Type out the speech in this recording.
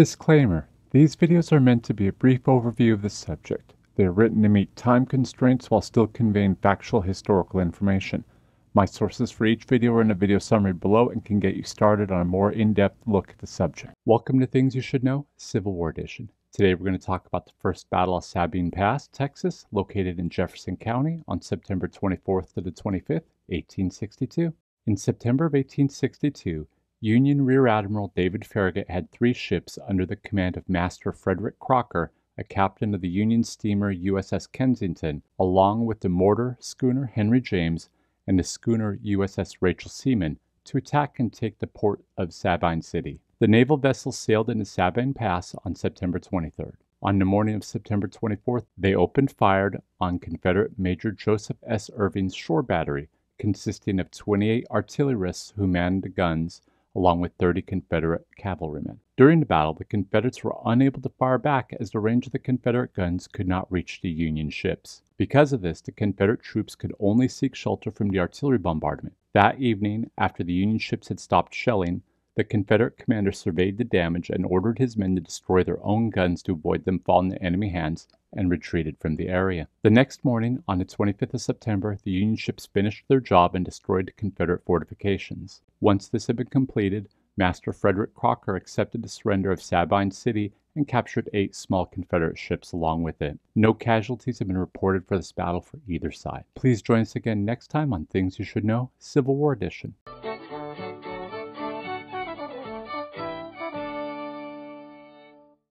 Disclaimer These videos are meant to be a brief overview of the subject. They are written to meet time constraints while still conveying factual historical information. My sources for each video are in the video summary below and can get you started on a more in-depth look at the subject. Welcome to Things You Should Know, Civil War Edition. Today we're going to talk about the First Battle of Sabine Pass, Texas, located in Jefferson County on September 24th to the 25th, 1862. In September of 1862, Union Rear Admiral David Farragut had three ships under the command of Master Frederick Crocker, a captain of the Union steamer USS Kensington, along with the mortar schooner Henry James and the schooner USS Rachel Seaman to attack and take the port of Sabine City. The naval vessels sailed into Sabine Pass on September 23rd. On the morning of September 24th, they opened fire on Confederate Major Joseph S. Irving's shore battery, consisting of 28 artillerists who manned the guns, along with 30 Confederate cavalrymen. During the battle, the Confederates were unable to fire back as the range of the Confederate guns could not reach the Union ships. Because of this, the Confederate troops could only seek shelter from the artillery bombardment. That evening, after the Union ships had stopped shelling, the Confederate commander surveyed the damage and ordered his men to destroy their own guns to avoid them falling into enemy hands and retreated from the area. The next morning, on the 25th of September, the Union ships finished their job and destroyed the Confederate fortifications. Once this had been completed, Master Frederick Crocker accepted the surrender of Sabine City and captured eight small Confederate ships along with it. No casualties have been reported for this battle for either side. Please join us again next time on Things You Should Know Civil War Edition.